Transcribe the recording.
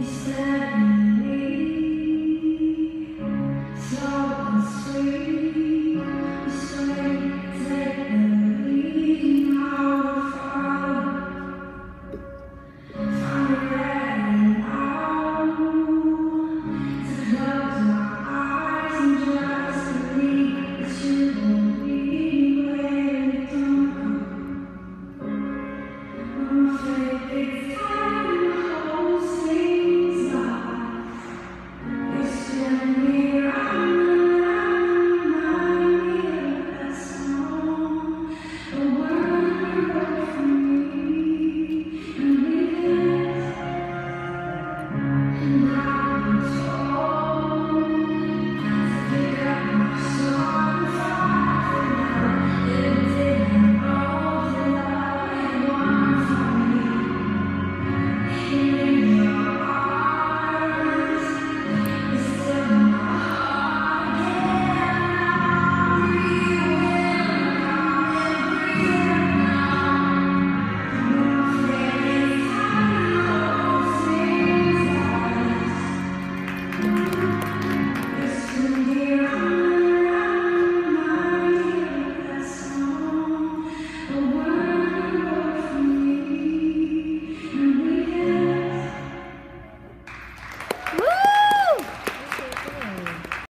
İster